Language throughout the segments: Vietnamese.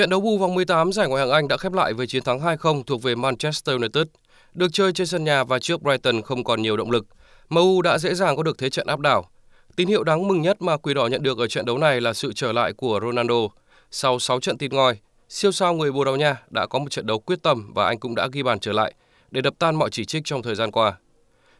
Trận đấu bù vòng 18 giải Ngoại hạng Anh đã khép lại với chiến thắng 2-0 thuộc về Manchester United. Được chơi trên sân nhà và trước Brighton không còn nhiều động lực, MU đã dễ dàng có được thế trận áp đảo. Tín hiệu đáng mừng nhất mà Quỷ Đỏ nhận được ở trận đấu này là sự trở lại của Ronaldo. Sau 6 trận tịt ngòi, siêu sao người Bồ Đào Nha đã có một trận đấu quyết tâm và anh cũng đã ghi bàn trở lại để đập tan mọi chỉ trích trong thời gian qua.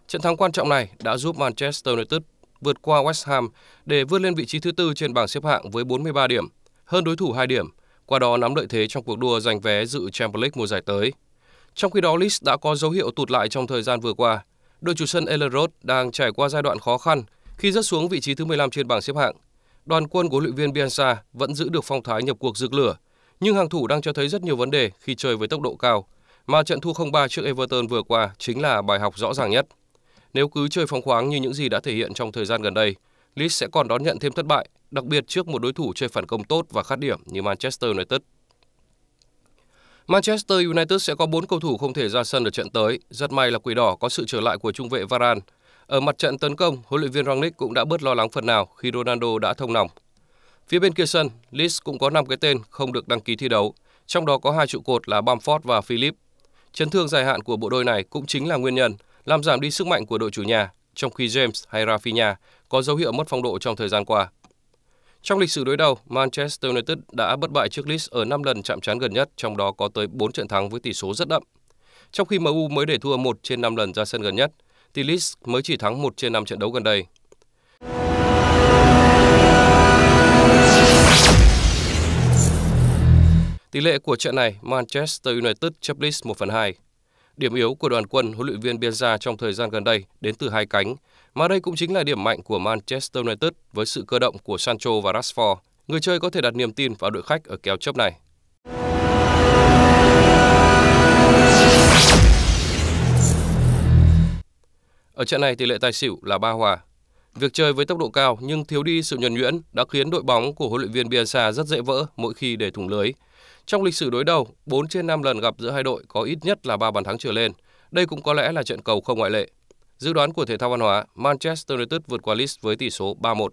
Trận thắng quan trọng này đã giúp Manchester United vượt qua West Ham để vươn lên vị trí thứ tư trên bảng xếp hạng với 43 điểm, hơn đối thủ 2 điểm qua đó nắm lợi thế trong cuộc đua giành vé dự Champions League mùa giải tới. Trong khi đó, Leeds đã có dấu hiệu tụt lại trong thời gian vừa qua. Đội chủ sân Elland Road đang trải qua giai đoạn khó khăn khi rớt xuống vị trí thứ 15 trên bảng xếp hạng. Đoàn quân của luyện viên Bielsa vẫn giữ được phong thái nhập cuộc rực lửa, nhưng hàng thủ đang cho thấy rất nhiều vấn đề khi chơi với tốc độ cao, mà trận thua 0-3 trước Everton vừa qua chính là bài học rõ ràng nhất. Nếu cứ chơi phóng khoáng như những gì đã thể hiện trong thời gian gần đây, Leeds sẽ còn đón nhận thêm thất bại, đặc biệt trước một đối thủ chơi phản công tốt và khát điểm như Manchester United. Manchester United sẽ có 4 cầu thủ không thể ra sân ở trận tới. Rất may là Quỷ Đỏ có sự trở lại của trung vệ Varane. Ở mặt trận tấn công, huấn luyện viên Rangnick cũng đã bớt lo lắng phần nào khi Ronaldo đã thông nòng. Phía bên kia sân, Leeds cũng có 5 cái tên không được đăng ký thi đấu, trong đó có hai trụ cột là Bamford và Philip. Chấn thương dài hạn của bộ đôi này cũng chính là nguyên nhân làm giảm đi sức mạnh của đội chủ nhà trong khi James hay Rafinha có dấu hiệu mất phong độ trong thời gian qua. Trong lịch sử đối đầu, Manchester United đã bất bại trước Leeds ở 5 lần chạm trán gần nhất, trong đó có tới 4 trận thắng với tỷ số rất đậm. Trong khi MU mới để thua 1 trên 5 lần ra sân gần nhất, thì Leeds mới chỉ thắng 1 trên 5 trận đấu gần đây. Tỷ lệ của trận này, Manchester United chấp Leeds 1 phần 2. Điểm yếu của đoàn quân huấn luyện viên Bielsa trong thời gian gần đây đến từ hai cánh, mà đây cũng chính là điểm mạnh của Manchester United với sự cơ động của Sancho và Rashford. Người chơi có thể đặt niềm tin vào đội khách ở kèo chấp này. Ở trận này tỷ lệ tài xỉu là ba hòa. Việc chơi với tốc độ cao nhưng thiếu đi sự nhuần nhuyễn đã khiến đội bóng của huấn luyện viên Bielsa rất dễ vỡ mỗi khi để thủng lưới. Trong lịch sử đối đầu, 4 trên 5 lần gặp giữa hai đội có ít nhất là 3 bàn thắng trở lên. Đây cũng có lẽ là trận cầu không ngoại lệ. Dự đoán của thể thao văn hóa, Manchester United vượt qua list với tỷ số 3-1.